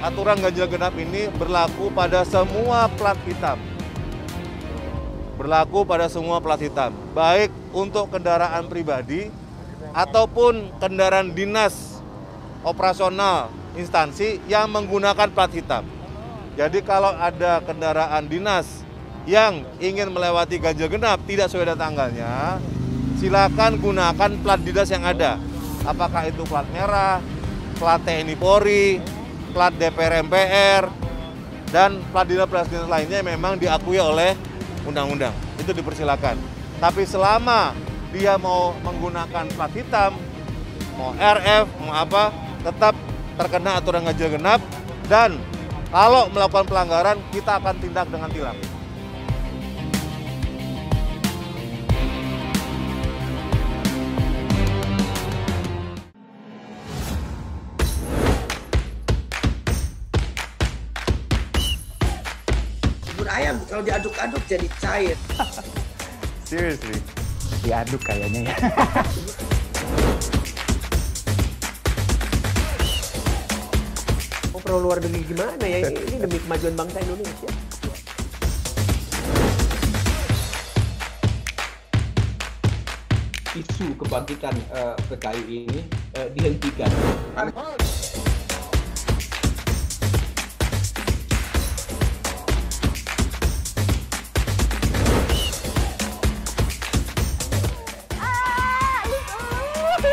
aturan ganjil genap ini berlaku pada semua plat hitam. Berlaku pada semua plat hitam, baik untuk kendaraan pribadi ataupun kendaraan dinas operasional instansi yang menggunakan plat hitam. Jadi kalau ada kendaraan dinas yang ingin melewati ganjil genap tidak sesuai dengan tanggalnya, silakan gunakan plat dinas yang ada. Apakah itu plat merah, plat TNI Polri, plat DPR MPR, dan plat dinas-plat dinas lainnya memang diakui oleh undang-undang. Itu dipersilakan. Tapi selama dia mau menggunakan plat hitam, mau RF, mau apa, tetap terkena aturan ganjil genap dan kalau melakukan pelanggaran kita akan tindak dengan tilang. Kalau diaduk-aduk jadi cair. Seriously. diaduk kayaknya ya. Mau perlu luar negeri gimana ya? Ini demi kemajuan bangsa Indonesia. isu kebangkitan eh, PKI ini eh, dihentikan.